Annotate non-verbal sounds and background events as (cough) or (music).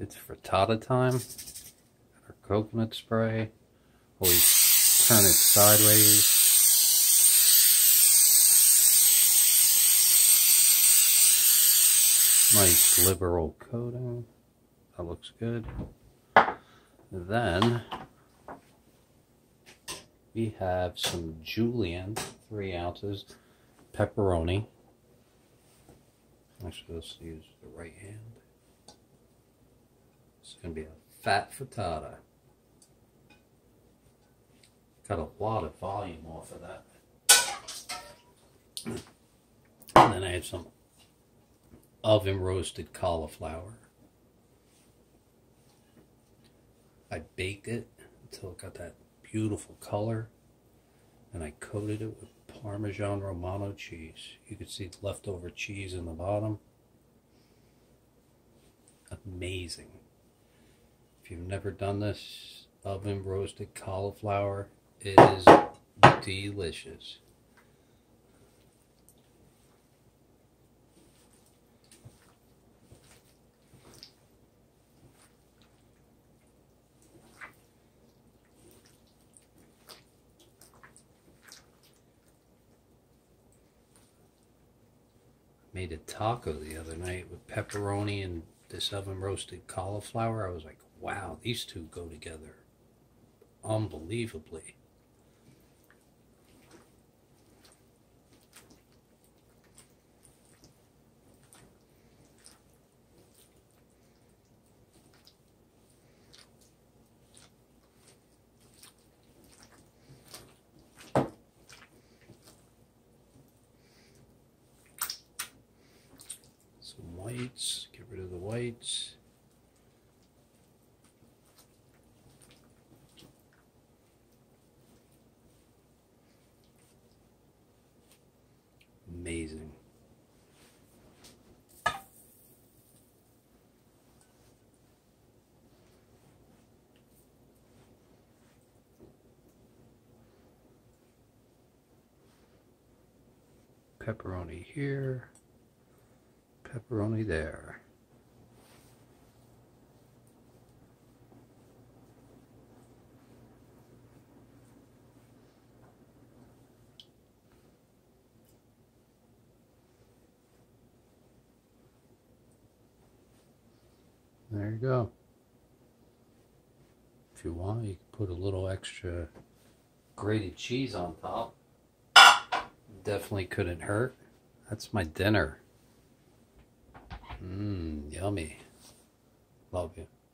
It's frittata time. Our coconut spray. Always turn it sideways. Nice liberal coating. That looks good. Then we have some julienne, three ounces, pepperoni. Actually, let's use the right hand. It's going to be a fat frittata. Got a lot of volume off of that. (clears throat) And then I have some oven roasted cauliflower. I baked it until it got that beautiful color and I coated it with Parmesan Romano cheese. You can see the leftover cheese in the bottom. Amazing. If you've never done this, oven roasted cauliflower is delicious. made a taco the other night with pepperoni and this oven roasted cauliflower. I was like, wow, these two go together unbelievably. Some whites, get rid of the whites. Pepperoni here pepperoni there. There you go. If you want, you can put a little extra grated cheese on top. Definitely couldn't hurt. That's my dinner. Mmm, yummy. Love you.